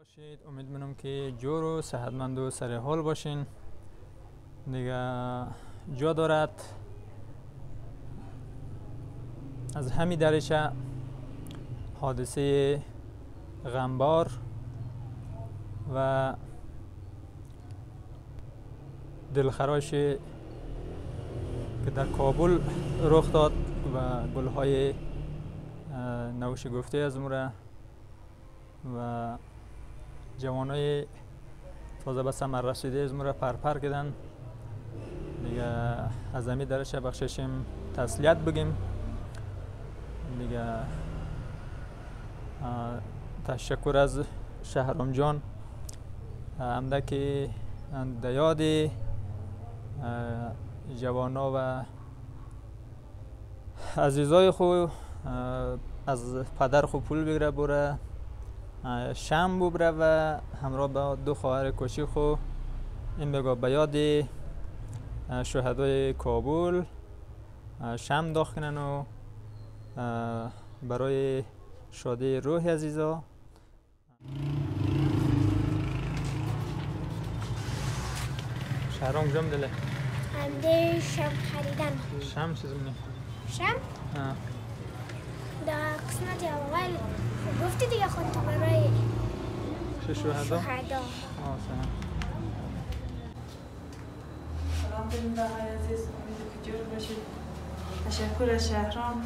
باشید. امید منم که جور و صحتمند و سر حال باشین. دیگه جا دارد. از همین درشه حادثه غمبار و دلخراش که در کابل رخ داد و گلهای نوش گفته از مره و جوانای تازه به ثمر رسیده از پرپر کردن. دیگه از امی درش بخششیم تسلیت بگیم. دیگه تشکر از شهرام جان. همده که دیاد جوانا و عزیزای خو از پدر خو پول بگیره بره شم ببره و همراه با دو خواهر کشی خو این بگاه به یاد شهدای کابل شم داخل کنن و برای شادی روح عزیزا. شهرام جم دله همده شم خریدن شم چیز منی شم؟ در قسمت اول گفتی دیگه خود تو برای چه شهدا شهدا سلام به های عزیز امید که جور باشید تشکر از شهرام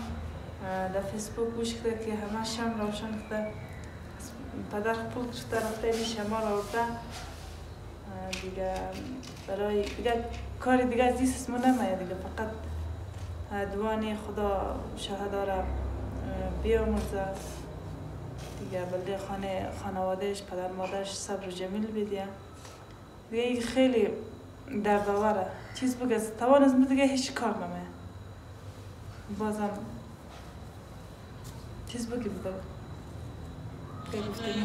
در فیسبوک گوش کرده که همه شم روشن کرده پدر پول شده رفته این شما را آورده دیگه برای دیگه کار دیگه از دیست اسمو نمیه دیگه فقط اه، دوانی خدا شهدا را بیامرزه دیگه بلده خانه خانوادهش پدر مادرش صبر و جمیل بیدیه دیگه این خیلی دردآوره چیز بگه. توان از دیگه هیچ کار نمه. بازم چیز بگی بگو خیلی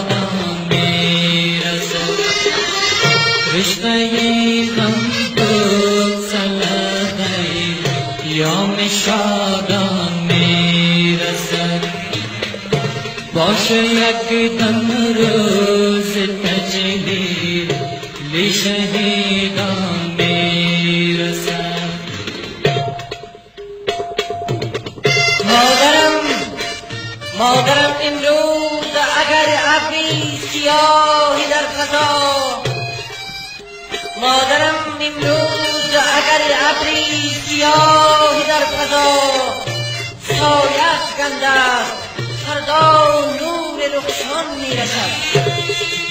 یام شادان میرسد باش یک دم روز تجلی لشهیدان میرسد مادرم مادرم امروز اگر ابری سیاهی در فضا مادرم امروز سایه افکنده فردا نور رخشان می‌رسد. در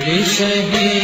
कृतमिष